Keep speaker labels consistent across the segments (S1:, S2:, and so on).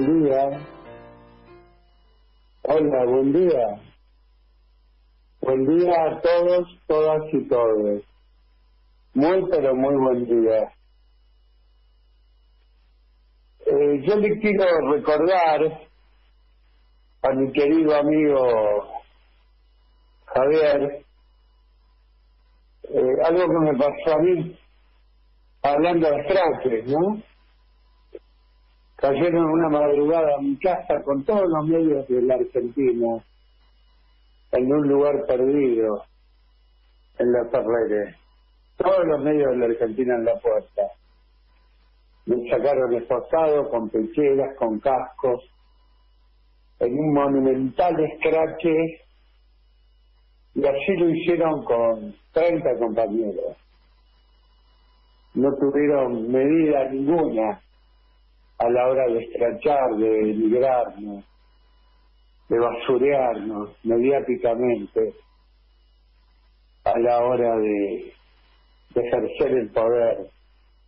S1: Buen día. Hola, buen día. Buen día a todos, todas y todos. Muy, pero muy buen día. Eh, yo le quiero recordar a mi querido amigo Javier eh, algo que me pasó a mí hablando de frases, ¿no? Cayeron una madrugada a mi casa con todos los medios de la Argentina en un lugar perdido en la Ferreres. Todos los medios de la Argentina en la puerta. Me sacaron esposado con pecheras, con cascos, en un monumental escrache y así lo hicieron con 30 compañeros. No tuvieron medida ninguna a la hora de escrachar, de librarnos, de basurearnos mediáticamente a la hora de, ejercer el poder,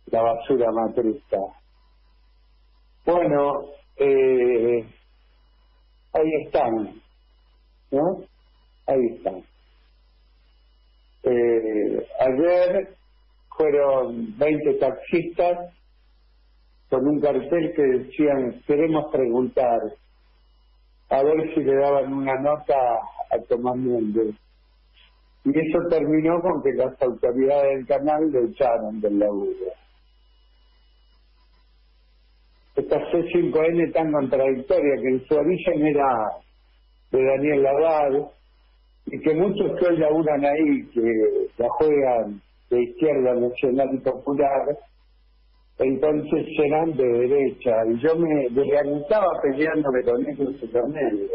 S1: la basura matrista. Bueno, eh, ahí están, ¿no? Ahí están. Eh, ayer fueron 20 taxistas con un cartel que decían queremos preguntar a ver si le daban una nota a Tomás Méndez. Y eso terminó con que las autoridades del canal le echaron del laburo. Esta C5N tan contradictoria que en su origen era de Daniel Laval y que muchos que hoy laburan ahí, que la juegan de izquierda nacional y popular, entonces eran de derecha y yo me desgarritaba peleándome con ellos en medio.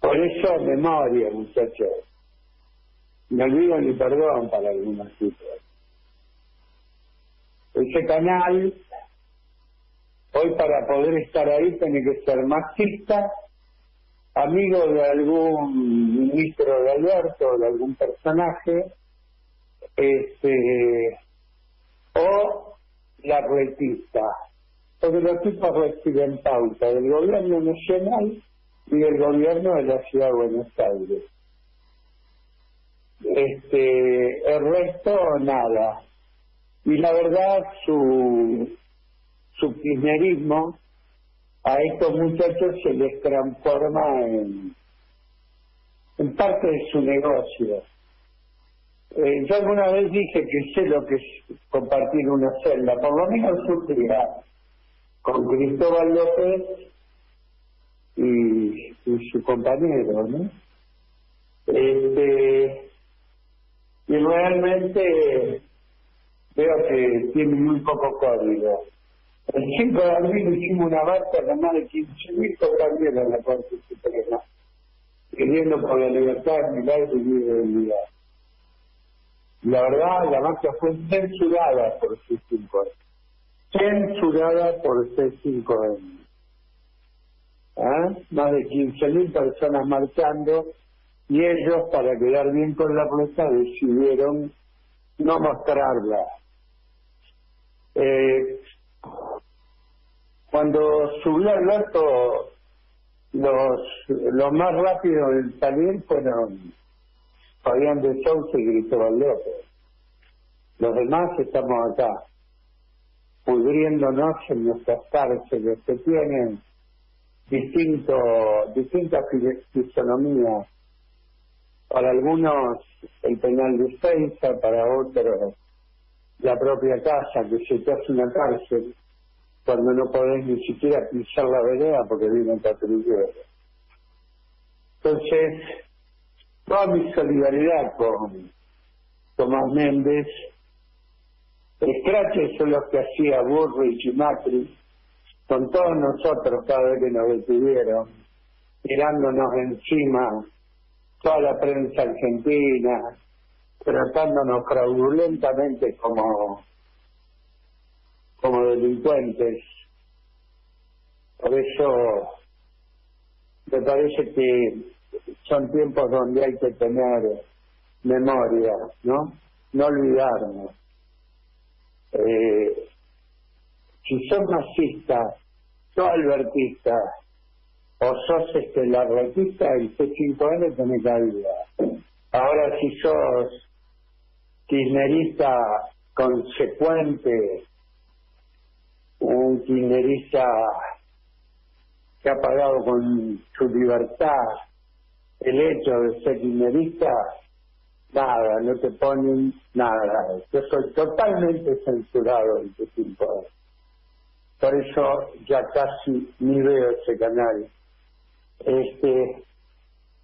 S1: Por eso memoria, muchachos. No olvido ni perdón para algunas cosas. Ese canal, hoy para poder estar ahí tiene que ser marxista, amigo de algún ministro de Alberto, de algún personaje, este o la retista, porque los tipos reciben pauta del gobierno nacional y del gobierno de la ciudad de Buenos Aires. Este, el resto nada. Y la verdad su su kirchnerismo a estos muchachos se les transforma en, en parte de su negocio. Eh, yo alguna vez dije que sé lo que es compartir una celda, por lo menos un día, con Cristóbal López y, su compañero, ¿no? Este, y realmente veo que tiene muy poco código. El 5 de abril hicimos una marcha de más de 15.000 compañeros en la Corte Suprema, pidiendo por la libertad, mirar y vida la verdad, la marcha fue censurada por C5N. Censurada por C5N. ¿Ah? Más de 15.000 personas marchando y ellos, para quedar bien con la prensa, decidieron no mostrarla. Eh, cuando subió Alberto, los, los más rápidos en salir fueron Fabián de Sousa y Cristóbal López. Los demás estamos acá, pudriéndonos en nuestras cárceles que tienen distinto, distintas fisonomías. Para algunos el penal de Seiza, para otros la propia casa, que se te hace una cárcel cuando no podés ni siquiera pisar la vereda porque viven patrulleros. Entonces, toda mi solidaridad con Tomás Méndez. Escraches son los que hacía Burrich y Macri con todos nosotros cada vez que nos detuvieron, tirándonos encima toda la prensa argentina, tratándonos fraudulentamente como, como delincuentes. Por eso me parece que son tiempos donde hay que tener memoria, ¿no? No olvidarnos. Eh, si son masistas sos albertista o sos este, la artista, el C5N tiene cabida. Ahora si sos kirchnerista consecuente, un kirchnerista que ha pagado con su libertad el hecho de ser kirchnerista, nada, no te ponen nada. Yo soy totalmente censurado en tiempo. Por eso ya casi ni veo ese canal. Este,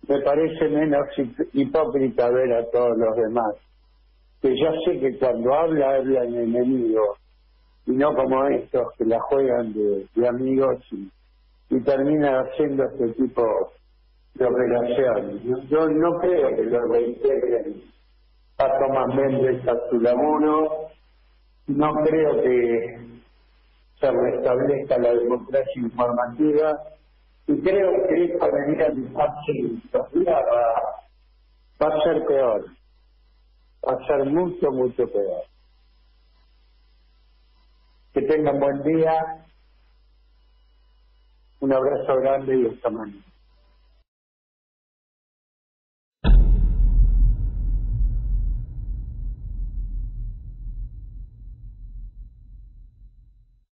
S1: me parece menos hipócrita ver a todos los demás. Que yo sé que cuando habla, habla en enemigo, y no como estos que la juegan de, amigos y, y terminan haciendo este tipo de operaciones. Yo no creo que lo reintegren a Tomás Méndez a su laburo, no creo que se restablezca la democracia informativa y creo que esta medida de fácil va, va a ser peor, va a ser mucho, mucho peor. Que tengan buen día, un abrazo grande y hasta mañana.